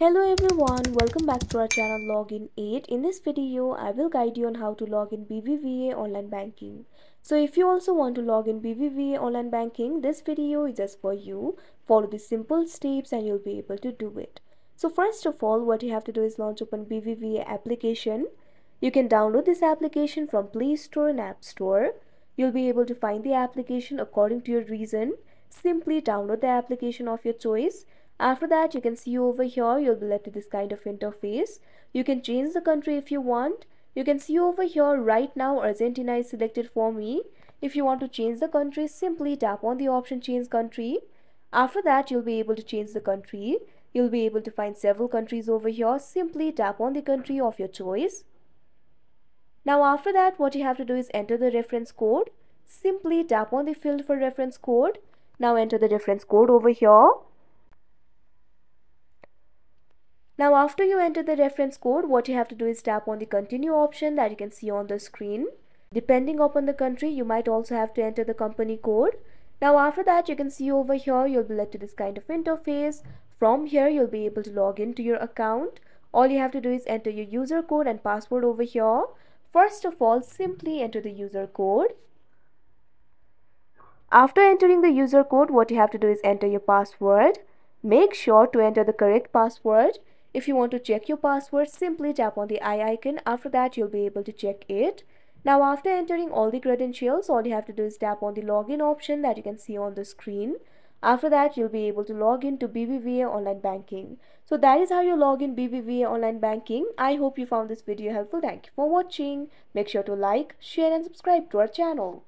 Hello everyone, welcome back to our channel Login Aid. In this video, I will guide you on how to log in BBVA online banking. So if you also want to log in BBVA online banking, this video is just for you. Follow the simple steps and you'll be able to do it. So first of all, what you have to do is launch open BBVA application. You can download this application from Play Store and App Store. You'll be able to find the application according to your reason. Simply download the application of your choice after that, you can see over here, you'll be led to this kind of interface. You can change the country if you want. You can see over here, right now Argentina is selected for me. If you want to change the country, simply tap on the option change country. After that, you'll be able to change the country. You'll be able to find several countries over here. Simply tap on the country of your choice. Now after that, what you have to do is enter the reference code. Simply tap on the field for reference code. Now enter the reference code over here. Now after you enter the reference code, what you have to do is tap on the continue option that you can see on the screen. Depending upon the country, you might also have to enter the company code. Now after that, you can see over here, you'll be led to this kind of interface. From here, you'll be able to log into your account. All you have to do is enter your user code and password over here. First of all, simply enter the user code. After entering the user code, what you have to do is enter your password. Make sure to enter the correct password. If you want to check your password, simply tap on the eye icon. After that, you'll be able to check it. Now, after entering all the credentials, all you have to do is tap on the login option that you can see on the screen. After that, you'll be able to log in to BBVA Online Banking. So that is how you log in BBVA Online Banking. I hope you found this video helpful. Thank you for watching. Make sure to like, share and subscribe to our channel.